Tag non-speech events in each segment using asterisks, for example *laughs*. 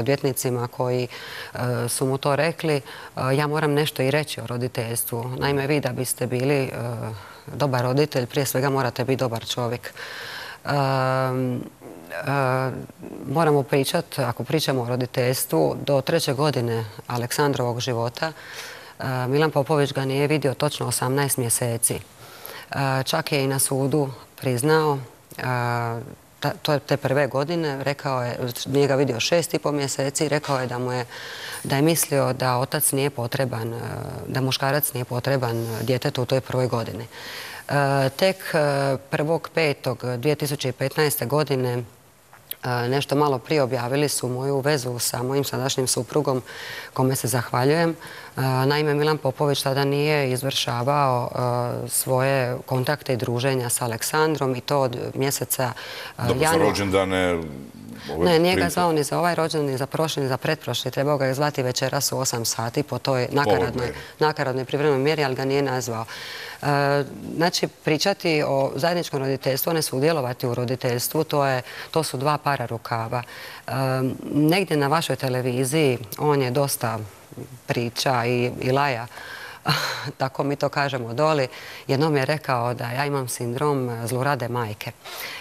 odvjetnicima koji su mu to rekli. Ja moram nešto i reći o roditeljstvu. Naime, vi da biste bili dobar roditelj, prije svega morate biti dobar čovjek. Moramo pričati, ako pričamo o roditeljstvu, do treće godine Aleksandrovog života Milan Popović ga nije vidio točno 18 mjeseci. Čak je i na sudu priznao to je te prve godine, rekao je, nije ga vidio šest i po mjeseci, rekao je da mu je, da je mislio da otac nije potreban, da muškarac nije potreban djetetu u toj prvoj godini. Tek 1.5.2015. godine nešto malo prije objavili su moju vezu sa mojim sadašnjim suprugom, kome se zahvaljujem. Naime, Milan Popović tada nije izvršavao svoje kontakte i druženja sa Aleksandrom i to od mjeseca Dobro, za rođendane ne, nije ga zvao ni za ovaj rođen, ni za prošli, ni za pretprošli. Trebao ga je zvati večeras u 8 sati po toj nakaradnoj privremenoj mjeri, ali ga nije nazvao. E, znači, pričati o zajedničkom roditeljstvu, ne sudjelovati u roditeljstvu, to su dva para rukava. E, negdje na vašoj televiziji on je dosta priča i laja *laughs* tako mi to kažemo doli, jednom je rekao da ja imam sindrom zlurade majke.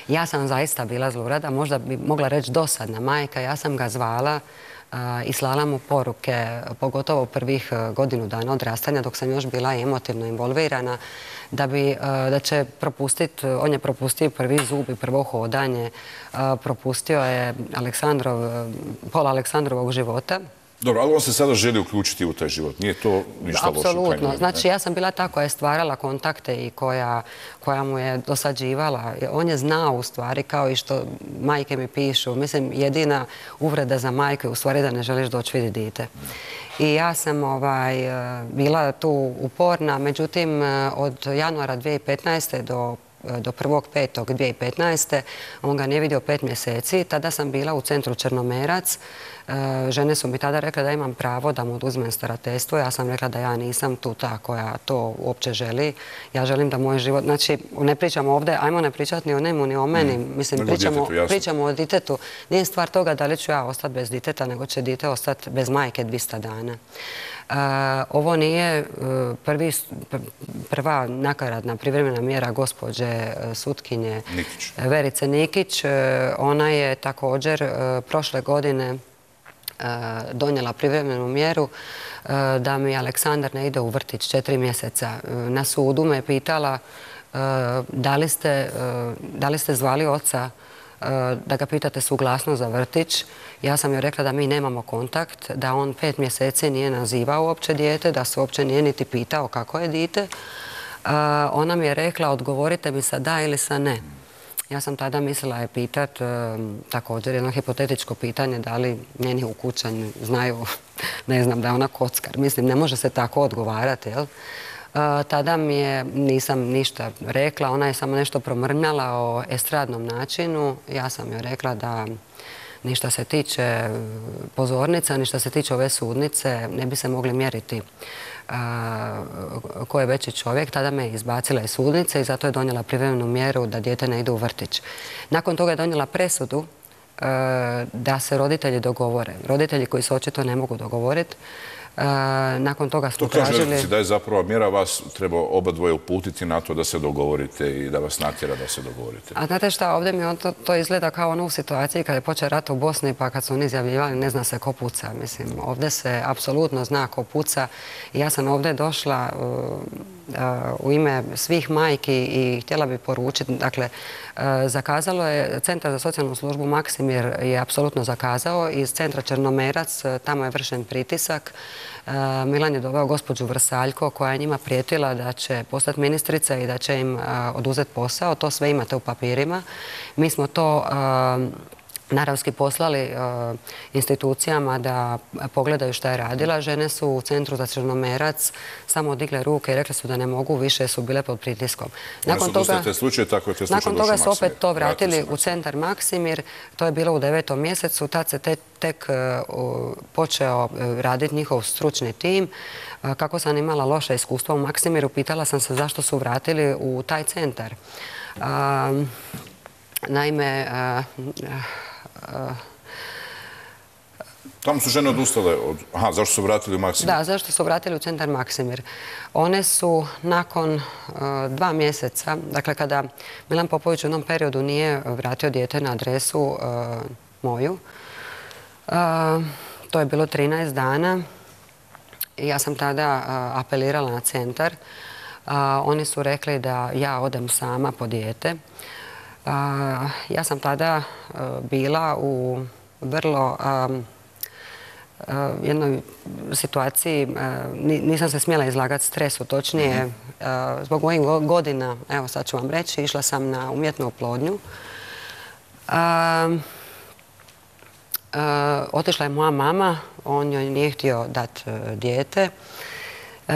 Ja sam zaista bila zlurada, možda bi mogla reći dosadna majka, ja sam ga zvala i slala mu poruke, pogotovo prvih e, godinu dana odrastanja, dok sam još bila emotivno involvirana, da, će propustiti, on je propustio prvi zub i prvo hodanje, propustio je Aleksandrov, pola Aleksandrovog života, dobro, ali on se sada želi uključiti u taj život. Nije to ništa loše. Apsolutno. Znači, ja sam bila ta koja je stvarala kontakte i koja, koja mu je dosađivala. On je znao u stvari, kao i što majke mi pišu. Mislim, jedina uvreda za majke je u stvari da ne želiš doći vidjeti dite. I ja sam ovaj, bila tu uporna, međutim, od januara 2015. do do 1.5.2015. On ga nije vidio pet mjeseci. Tada sam bila u centru Črnomerac. E, žene su mi tada rekla da imam pravo da mu oduzmem starateljstvo. Ja sam rekla da ja nisam tu ta koja to uopće želi. Ja želim da moj život... Znači, ne pričamo ovdje, ajmo ne pričati ni o njemu, ni o meni. Mm. Mislim, pričamo, o ditetu. Nije stvar toga da li ću ja ostati bez diteta, nego će dite ostati bez majke 200 dana. Ovo nije e, prva nakaradna privremena mjera gospođe e, sutkinje Verice Nikić. E, ona je također prošle godine donijela privremenu mjeru da mi Aleksandar ne ide u vrtić četiri mjeseca. Na sudu me pitala da li ste zvali oca da ga pitate suglasnost za vrtić. Ja sam joj rekla da mi nemamo kontakt, da on pet mjeseci nije nazivao uopće dijete, da se uopće nije niti pitao kako je dijete. Ona mi je rekla odgovorite mi sa da ili sa ne. Ja sam tada mislila je pitat također jedno hipotetičko pitanje da li njeni ukućani znaju, *laughs* ne znam, da je ona kockar. Mislim, ne može se tako odgovarati, jel? Tada mi je, nisam ništa rekla, ona je samo nešto promrmljala o estradnom načinu. Ja sam joj rekla da ništa se tiče pozornica, ništa se tiče ove sudnice, ne bi se mogli mjeriti ko je veći čovjek. Tada me izbacila iz sudnice i zato je donijela privremenu mjeru da dijete ne ide u vrtić. Nakon toga je donijela presudu da se roditelji dogovore. Roditelji koji se očito ne mogu dogovoriti nakon toga smo tražili... To da je zapravo mjera vas treba oba dvoje uputiti na to da se dogovorite i da vas natjera da se dogovorite. A znate šta, ovdje mi to, izgleda kao ono u situaciji kad je počeo rat u Bosni pa kad su oni izjavljivali ne zna se ko puca. Mislim, ovdje se apsolutno zna ko puca. I ja sam ovdje došla u ime svih majki i htjela bi poručiti, dakle, zakazalo je Centar za socijalnu službu Maksimir je apsolutno zakazao iz centra Črnomerac, tamo je vršen pritisak. Milan je doveo gospođu Vrsaljko koja je njima prijetila da će postati ministrica i da će im oduzeti posao. To sve imate u papirima. Mi smo to naravski poslali e, institucijama da pogledaju šta je radila. Žene su u centru za Crnomerac samo odigle ruke i rekli su da ne mogu, više su bile pod pritiskom. Nakon toga, nakon toga su opet to vratili u centar Maksimir. To je bilo u devetom mjesecu. Tad se tek e, počeo e, raditi njihov stručni tim. Kako sam imala loše iskustva u Maksimiru, pitala sam se zašto su vratili u taj centar. Naime, Tamo su žene odustale od... Aha, zašto su vratili u Maksimir? Da, zašto su vratili u centar Maksimir? One su nakon e, dva mjeseca, dakle kada Milan Popović u jednom periodu nije vratio dijete na adresu e, moju, e, to je bilo 13 dana, ja sam tada apelirala na centar. Oni su rekli da ja odem sama po dijete. Ja sam tada bila u vrlo jednoj situaciji, nisam se smjela izlagati stresu, točnije mhm. zbog mojih godina, evo sad ću vam reći, išla sam na umjetnu oplodnju. Otišla je moja mama, on joj nije htio dati e, dijete. E,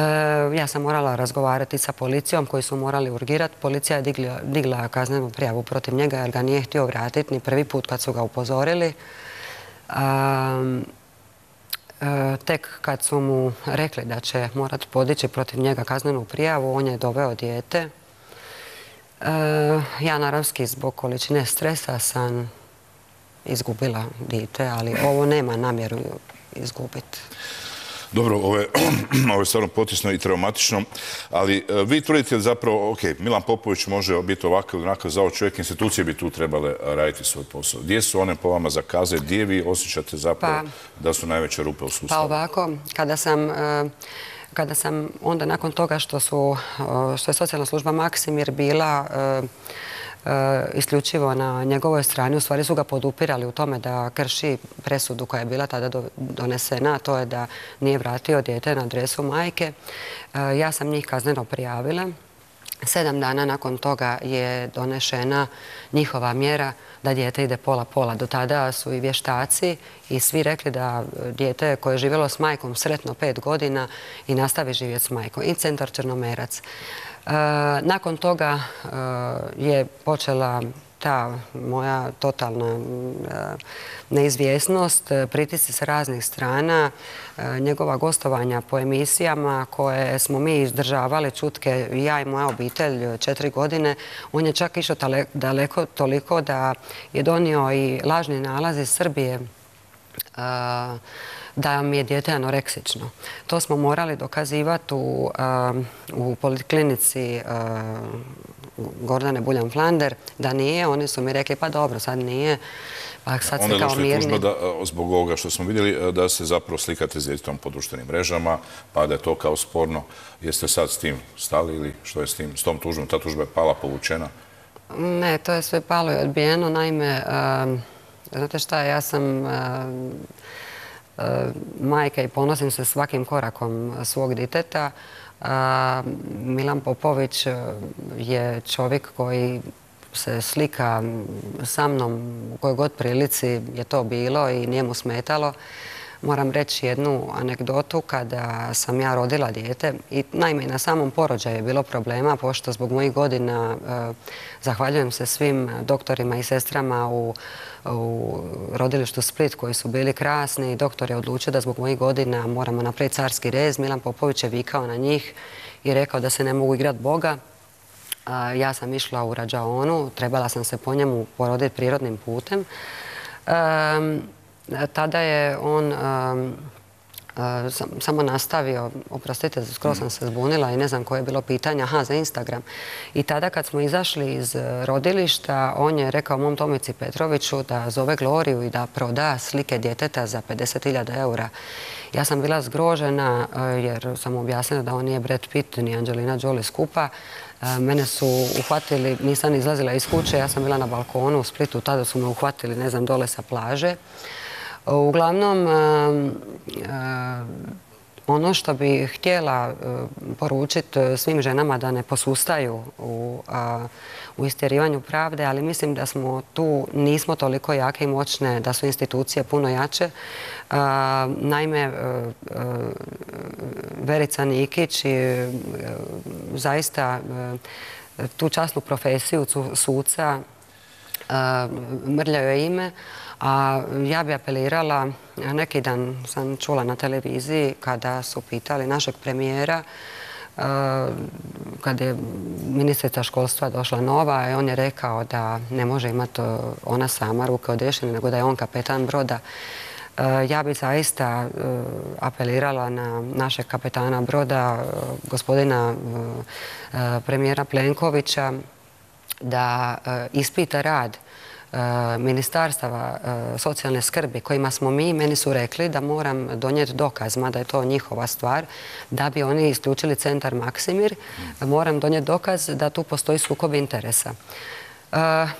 ja sam morala razgovarati sa policijom koji su morali urgirati. Policija je digla kaznenu prijavu protiv njega jer ga nije htio vratiti ni prvi put kad su ga upozorili. E, tek kad su mu rekli da će morati podići protiv njega kaznenu prijavu, on je doveo dijete. E, ja naravski zbog količine stresa sam izgubila dijete, ali ovo nema namjeru izgubiti. Dobro, *clears throat* ovo je, stvarno potisno i traumatično, ali e, vi tvrdite zapravo, ok, Milan Popović može biti ovakav onakav zao čovjek, institucije bi tu trebale raditi svoj posao. Gdje su one po vama zakaze, gdje vi osjećate zapravo pa- da su najveće rupe u sustavu? Pa ovako, kada sam... E, kada sam onda nakon toga što, su, e, što je socijalna služba Maksimir bila isključivo na njegovoj strani. U stvari su ga podupirali u tome da krši presudu koja je bila tada donesena, a to je da nije vratio dijete na adresu majke. E, ja sam njih kazneno prijavila. Sedam dana nakon toga je donešena njihova mjera da dijete ide pola-pola. Do tada su i vještaci i svi rekli da dijete koje je živjelo s majkom sretno pet godina i nastavi živjeti s majkom. I centar Črnomerac. E, nakon toga e, je počela ta moja totalna e, neizvjesnost, pritisci s raznih strana, njegova gostovanja po emisijama koje smo mi izdržavali čutke, ja i moja obitelj, četiri godine. On je čak išao daleko toliko da je donio i lažni nalaz iz Srbije da mi je dijete anoreksično. To smo morali dokazivati u, u poliklinici Gordane Buljan-Flander da nije. Oni su mi rekli pa dobro, sad nije. Pa sad se kao mirni. da, zbog ovoga što smo vidjeli da se zapravo slikate s djetetom po društvenim mrežama, pa da je to kao sporno. Jeste sad s tim stali ili što je s tim, s tom tužbom? Ta tužba je pala, povučena? Ne, to je sve palo i odbijeno. Naime, znate šta, ja sam E, majka i ponosim se svakim korakom svog diteta. Milan Popović e, je čovjek koji se slika sa mnom u kojoj god prilici je to bilo i nije mu smetalo. Moram reći jednu anegdotu kada sam ja rodila dijete i naime na samom porođaju je bilo problema pošto zbog mojih godina e, zahvaljujem se svim doktorima i sestrama u, rodilištu Split koji su bili krasni. Doktor je odlučio da zbog mojih godina moramo napraviti carski rez. Milan Popović je vikao na njih i rekao da se ne mogu igrati Boga. ja sam išla u rađaonu, trebala sam se po njemu poroditi prirodnim putem tada je on um, uh, samo nastavio, oprostite, skoro sam se zbunila i ne znam koje je bilo pitanje, aha, za Instagram. I tada kad smo izašli iz uh, rodilišta, on je rekao mom Tomici Petroviću da zove Gloriju i da proda slike djeteta za 50.000 eura. Ja sam bila zgrožena uh, jer sam objasnila da on nije Brad Pitt ni Angelina Jolie skupa. Mene su uhvatili, nisam izlazila iz kuće, ja sam bila na balkonu u Splitu, tada su me uhvatili, ne znam, dole sa plaže. Uglavnom, ono što bih htjela poručiti svim ženama da ne posustaju u, u istjerivanju pravde, ali mislim da smo tu, nismo toliko jake i moćne, da su institucije puno jače. Naime, Verica Nikić zaista tu časnu profesiju suca mrljaju ime, a ja bi apelirala, neki dan sam čula na televiziji kada su pitali našeg premijera kada je ministrica školstva došla nova i on je rekao da ne može imati ona sama ruke odešene, nego da je on kapetan broda. Ja bi zaista apelirala na našeg kapetana broda, gospodina premijera Plenkovića, da ispita rad ministarstava socijalne skrbi kojima smo mi, meni su rekli da moram donijeti dokaz, mada je to njihova stvar, da bi oni isključili centar Maksimir, moram donijeti dokaz da tu postoji sukob interesa.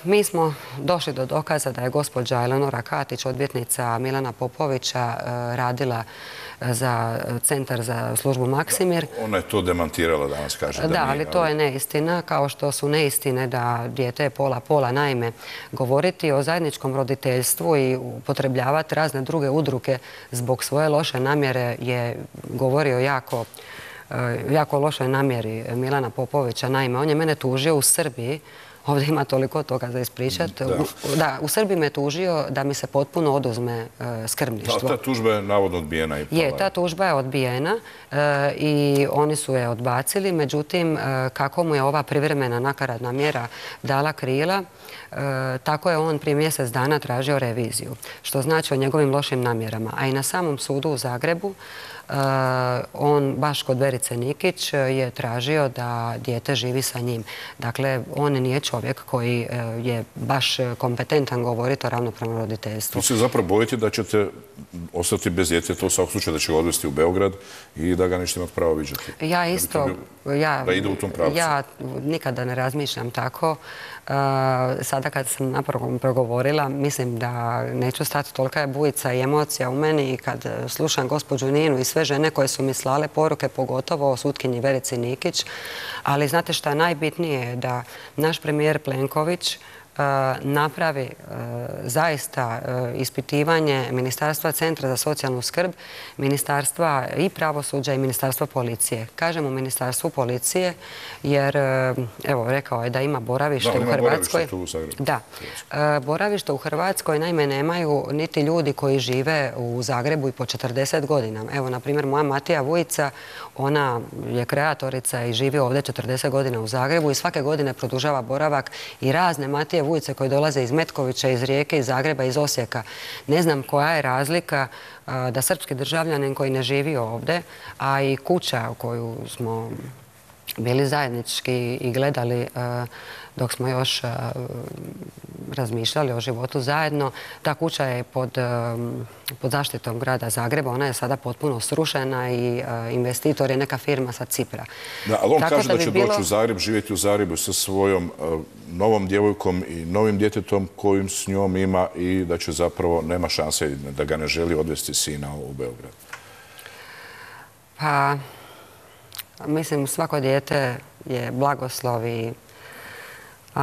Mi smo došli do dokaza da je gospođa Eleonora Katić, odvjetnica Milana Popovića, radila za Centar za službu Maksimir. Ona je to demantirala danas, kaže. Da, da ali to je neistina, kao što su neistine da dijete je pola-pola. Naime, govoriti o zajedničkom roditeljstvu i upotrebljavati razne druge udruke zbog svoje loše namjere je govorio jako jako lošoj namjeri Milana Popovića. Naime, on je mene tužio u Srbiji Ovdje ima toliko toga za ispričati. Da. U, Srbiji me tužio da mi se potpuno oduzme e, skrbništvo. ta tužba je navodno odbijena. I je, ta tužba je odbijena e, i oni su je odbacili. Međutim, e, kako mu je ova privremena nakaradna mjera dala krila, tako je on prije mjesec dana tražio reviziju. Što znači o njegovim lošim namjerama. A i na samom sudu u Zagrebu on baš kod Verice Nikić je tražio da dijete živi sa njim. Dakle, on nije čovjek koji e, je baš kompetentan govoriti o ravnopravnom roditeljstvu. Vi se zapravo bojite da ćete ostati bez djeteta u svakom slučaju da će ga odvesti u Beograd i da ga nećete imati pravo viđati? Ja isto... Ja, da ide u tom pravcu? Ja nikada ne razmišljam tako. Sada kad sam napravo progovorila, mislim da neću stati tolika je bujica i emocija u meni i kad slušam gospođu Ninu i sve žene koje su mi slale poruke, pogotovo o sutkinji Verici Nikić. Ali znate šta najbitnije je da naš premijer Plenković napravi e, zaista e, ispitivanje Ministarstva centra za socijalnu skrb, Ministarstva i pravosuđa i Ministarstva policije. Kažem u Ministarstvu policije jer, e, evo, rekao je da ima boravište u Hrvatskoj. Da, boravište u Hrvatskoj naime nemaju niti ljudi koji žive u Zagrebu i po 40 godina. Evo, na primjer, moja Matija Vujica, ona je kreatorica i živi ovdje 40 godina u Zagrebu i svake godine produžava boravak i razne Matije Vujice koje dolaze iz Metkovića, iz Rijeke, iz Zagreba, iz Osijeka. Ne znam koja je razlika da srpski državljanin koji ne živi ovdje, a i kuća u koju smo bili zajednički i gledali dok smo još razmišljali o životu zajedno. Ta kuća je pod, pod zaštitom grada Zagreba. Ona je sada potpuno srušena i investitor je neka firma sa Cipra. Da, ali on kaže da, će doći u Zagreb, živjeti u Zagrebu sa svojom novom djevojkom i novim djetetom kojim s njom ima i da će zapravo, nema šanse da ga ne želi odvesti sina u Beograd. Pa, mislim, svako dijete je blagoslov i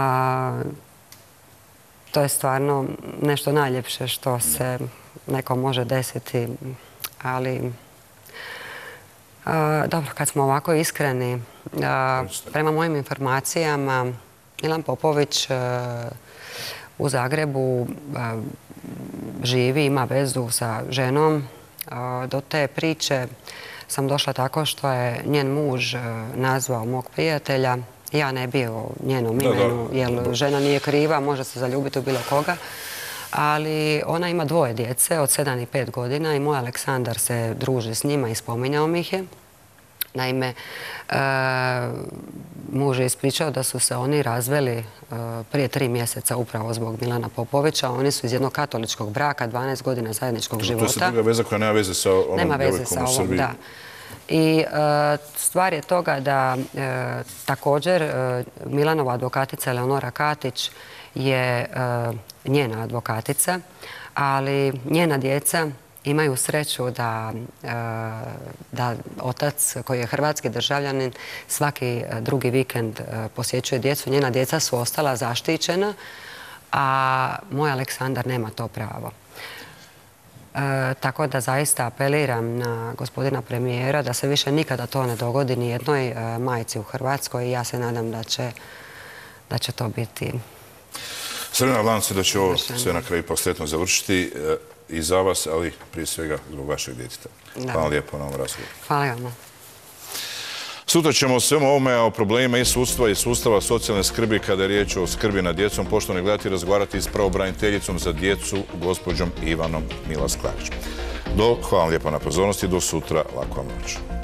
to je stvarno nešto najljepše što se nekom može desiti, ali dobro, kad smo ovako iskreni, prema mojim informacijama, Milan Popović u Zagrebu živi, ima vezu sa ženom. Do te priče sam došla tako što je njen muž nazvao mog prijatelja ja ne bi o njenom imenu, jer žena nije kriva, može se zaljubiti u bilo koga. Ali ona ima dvoje djece od 7 i 5 godina i moj Aleksandar se druži s njima i spominjao mi ih je. Naime, e, muž je ispričao da su se oni razveli e, prije tri mjeseca upravo zbog Milana Popovića. Oni su iz jednog katoličkog braka, 12 godina zajedničkog života. To je druga veza koja nema veze sa onom nema veze sa ovom, da. I e, stvar je toga da e, također e, Milanova advokatica Eleonora Katić je njena advokatica, ali njena djeca imaju sreću da, da otac koji je hrvatski državljanin svaki drugi vikend posjećuje djecu. Njena djeca su ostala zaštićena, a moj Aleksandar nema to pravo. E, tako da zaista apeliram na gospodina premijera da se više nikada to ne dogodi ni jednoj e, majci u Hrvatskoj i ja se nadam da će, da će to biti... Sredna vam se da će ovo sve na kraju posretno završiti e, i za vas, ali prije svega zbog vašeg djeteta. Hvala lijepo na ovom razgovoru. Hvala vam. Sutra ćemo o svemu ovome, o problemima i sudstva i sustava socijalne skrbi kada je riječ o skrbi na djecom, poštovani gledati, razgovarati s pravobraniteljicom za djecu, gospođom Ivanom Milas Klarić. Do, hvala vam lijepo na pozornosti, do sutra, lako vam noć.